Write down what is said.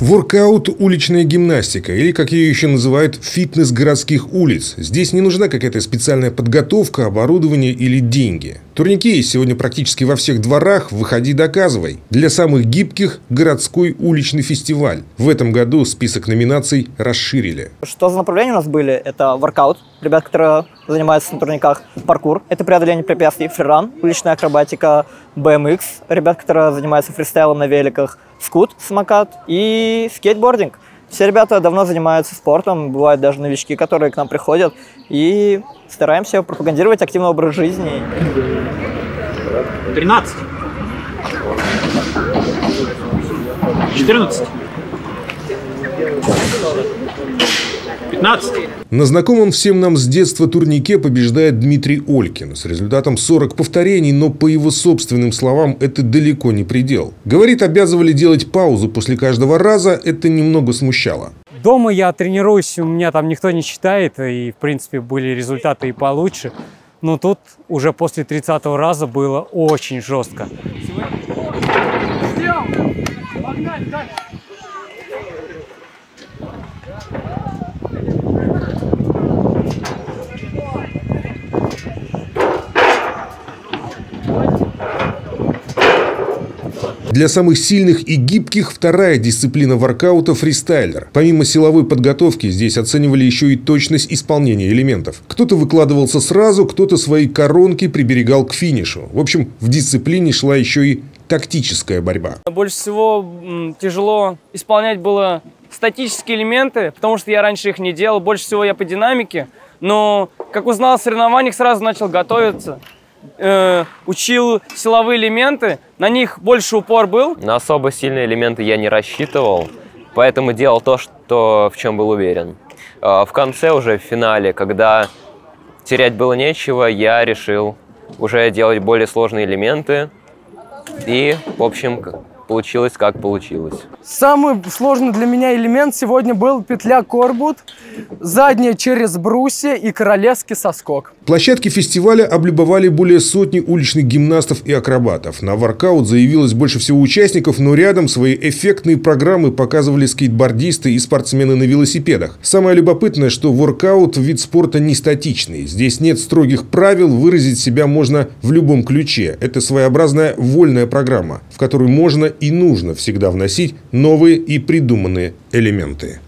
Воркаут – уличная гимнастика, или, как ее еще называют, фитнес городских улиц. Здесь не нужна какая-то специальная подготовка, оборудование или деньги. Турники есть сегодня практически во всех дворах, выходи доказывай. Для самых гибких – городской уличный фестиваль. В этом году список номинаций расширили. Что за направления у нас были? Это воркаут, ребят, которые занимаются на турниках, паркур, это преодоление препятствий, фриран, уличная акробатика, BMX, ребят, которые занимаются фристайлом на великах, скут, самокат и скейтбординг. Все ребята давно занимаются спортом, бывают даже новички, которые к нам приходят, и стараемся пропагандировать активный образ жизни. 13. 14. 15. На знакомом всем нам с детства турнике побеждает Дмитрий Олькин с результатом 40 повторений, но по его собственным словам это далеко не предел. Говорит, обязывали делать паузу после каждого раза, это немного смущало. Дома я тренируюсь, у меня там никто не считает, и, в принципе, были результаты и получше. Но тут уже после 30 раза было очень жестко. Погнали, дальше! Для самых сильных и гибких вторая дисциплина воркаута – фристайлер. Помимо силовой подготовки, здесь оценивали еще и точность исполнения элементов. Кто-то выкладывался сразу, кто-то свои коронки приберегал к финишу. В общем, в дисциплине шла еще и тактическая борьба. Больше всего тяжело исполнять было статические элементы, потому что я раньше их не делал. Больше всего я по динамике. Но, как узнал о соревнованиях, сразу начал готовиться э, учил силовые элементы, на них больше упор был. На особо сильные элементы я не рассчитывал, поэтому делал то, что, в чем был уверен. Э, в конце уже, в финале, когда терять было нечего, я решил уже делать более сложные элементы. И, в общем, получилось, как получилось. Самый сложный для меня элемент сегодня был петля Корбут, задняя через брусья и королевский соскок. Площадки фестиваля облюбовали более сотни уличных гимнастов и акробатов. На воркаут заявилось больше всего участников, но рядом свои эффектные программы показывали скейтбордисты и спортсмены на велосипедах. Самое любопытное, что воркаут – вид спорта не статичный. Здесь нет строгих правил, выразить себя можно в любом ключе. Это своеобразная вольная программа, в которую можно и нужно всегда вносить новые и придуманные элементы.